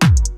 you